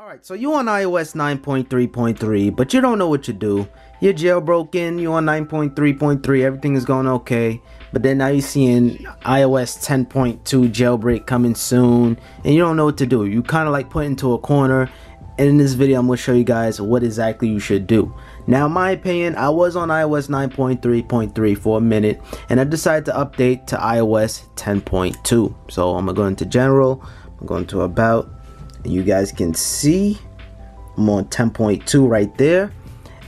Alright, so you on iOS 9.3.3, but you don't know what to do. You're jailbroken, you on 9.3.3, everything is going okay. But then now you're seeing iOS 10.2 jailbreak coming soon, and you don't know what to do. You kind of like put into a corner, and in this video I'm going to show you guys what exactly you should do. Now my opinion, I was on iOS 9.3.3 for a minute, and I decided to update to iOS 10.2. So I'm going to go into general, I'm going to about, you guys can see I'm on 10.2 right there.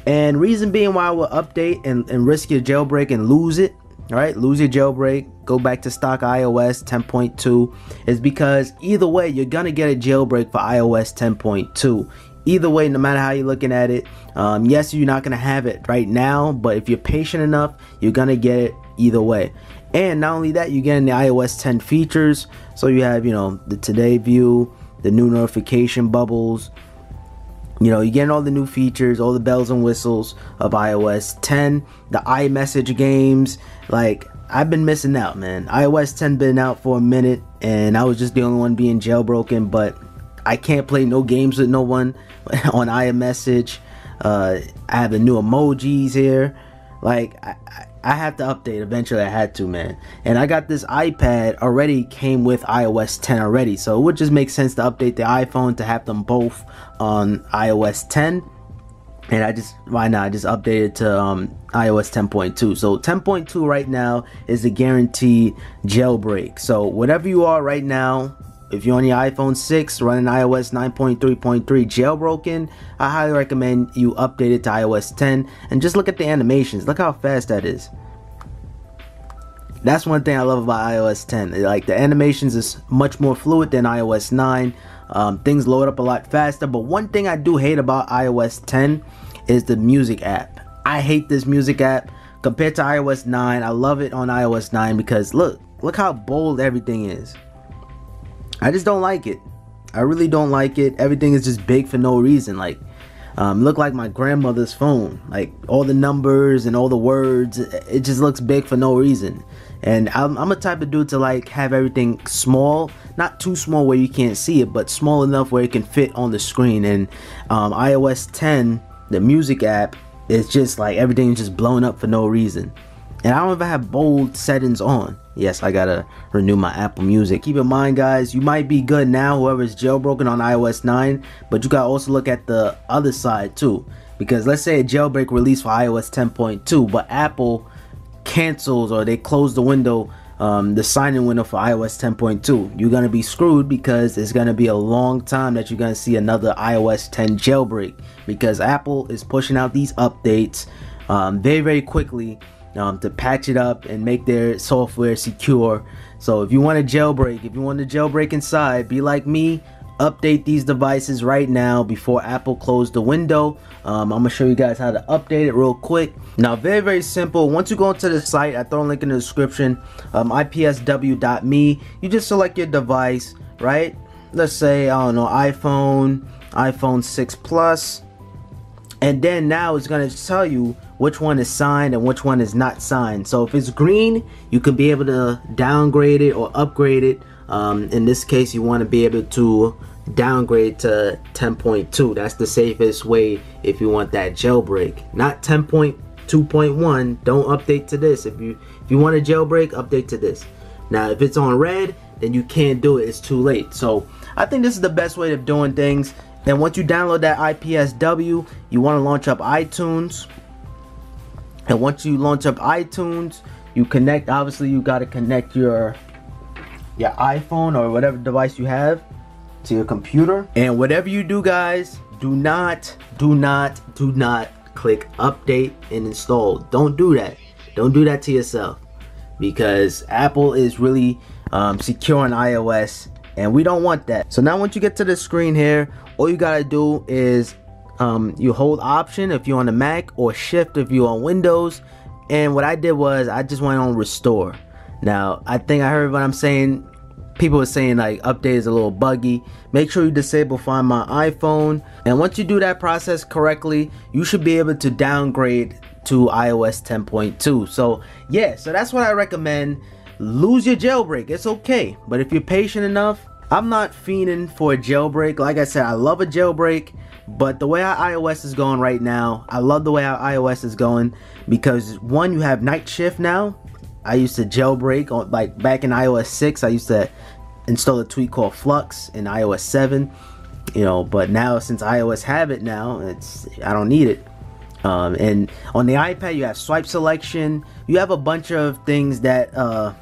And reason being why I will update and, and risk your jailbreak and lose it all right? Lose your jailbreak go back to stock iOS 10.2 is because either way you're gonna get a jailbreak for iOS 10.2 either way no matter how you're looking at it um, yes you're not gonna have it right now but if you're patient enough you're gonna get it either way. And not only that you're getting the iOS 10 features. So you have you know the today view the new notification bubbles. You know, you're getting all the new features, all the bells and whistles of iOS 10, the iMessage games. Like, I've been missing out, man. iOS 10 been out for a minute, and I was just the only one being jailbroken, but I can't play no games with no one on iMessage. Uh, I have the new emojis here. Like, I, I have to update. Eventually I had to man. And I got this iPad already came with iOS 10 already. So it would just make sense to update the iPhone to have them both on iOS 10 and I just why not? I just updated to um, iOS 10.2 so 10.2 right now is a guaranteed jailbreak. So whatever you are right now if you're on your iPhone 6 running iOS 9.3.3 jailbroken, I highly recommend you update it to iOS 10 and just look at the animations. Look how fast that is. That's one thing I love about iOS 10. Like the animations is much more fluid than iOS 9. Um, things load up a lot faster. But one thing I do hate about iOS 10 is the music app. I hate this music app compared to iOS 9. I love it on iOS 9 because look, look how bold everything is. I just don't like it. I really don't like it. Everything is just big for no reason. Like, um, look like my grandmother's phone. Like all the numbers and all the words, it just looks big for no reason. And I'm, I'm a type of dude to like have everything small, not too small where you can't see it, but small enough where it can fit on the screen. And um, iOS 10, the music app, is just like everything just blown up for no reason. And I don't even have bold settings on. Yes, I gotta renew my Apple Music. Keep in mind, guys, you might be good now, whoever's jailbroken on iOS 9, but you gotta also look at the other side too. Because let's say a jailbreak release for iOS 10.2, but Apple cancels or they close the window, um, the signing window for iOS 10.2. You're gonna be screwed because it's gonna be a long time that you're gonna see another iOS 10 jailbreak because Apple is pushing out these updates um, very, very quickly um, to patch it up and make their software secure. So if you want a jailbreak, if you want a jailbreak inside, be like me, update these devices right now before Apple closed the window. Um, I'm gonna show you guys how to update it real quick. Now, very, very simple. Once you go into the site, I throw a link in the description, um, ipsw.me. You just select your device, right? Let's say, I don't know, iPhone, iPhone 6 Plus. And then now it's gonna tell you which one is signed and which one is not signed. So if it's green, you can be able to downgrade it or upgrade it. Um, in this case, you want to be able to downgrade to 10.2. That's the safest way if you want that jailbreak. Not 10.2.1. Don't update to this. If you if you want a jailbreak, update to this. Now, if it's on red, then you can't do it. It's too late. So I think this is the best way of doing things. Then once you download that IPSW, you want to launch up iTunes and once you launch up iTunes, you connect. Obviously, you got to connect your your iPhone or whatever device you have to your computer. And whatever you do, guys, do not, do not, do not click update and install. Don't do that. Don't do that to yourself because Apple is really um, secure on iOS and we don't want that. So now once you get to the screen here, all you gotta do is um, you hold option if you're on the Mac or shift if you're on Windows. And what I did was I just went on restore. Now, I think I heard what I'm saying. People are saying like update is a little buggy. Make sure you disable find my iPhone. And once you do that process correctly, you should be able to downgrade to iOS 10.2. So yeah, so that's what I recommend. Lose your jailbreak, it's okay. But if you're patient enough, I'm not fiending for a jailbreak. Like I said, I love a jailbreak, but the way our iOS is going right now, I love the way our iOS is going because one, you have night shift now. I used to jailbreak on like back in iOS 6. I used to install a tweak called Flux in iOS 7. You know, but now since iOS have it now, it's I don't need it. Um, and on the iPad, you have swipe selection. You have a bunch of things that uh,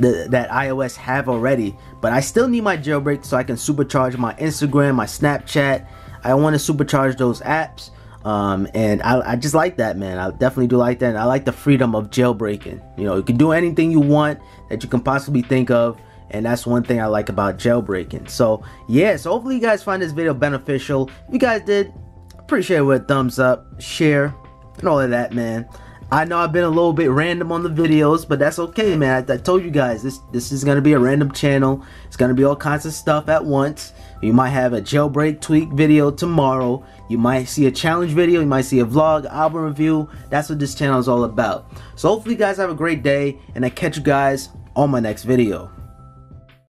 the, that iOS have already. But I still need my jailbreak so I can supercharge my Instagram, my Snapchat. I want to supercharge those apps. Um, and I, I just like that, man. I definitely do like that. And I like the freedom of jailbreaking. You know, you can do anything you want that you can possibly think of. And that's one thing I like about jailbreaking. So, yeah, so hopefully you guys find this video beneficial. If you guys did, appreciate it with a thumbs up, share, and all of that, man. I know I've been a little bit random on the videos, but that's okay, man. I, I, told you guys this this is gonna be a random channel. It's gonna be all kinds of stuff at once. You might have a jailbreak tweak video tomorrow. You might see a challenge video. You might see a vlog, album review. That's what this channel is all about. So hopefully, you guys have a great day, and I catch you guys on my next video.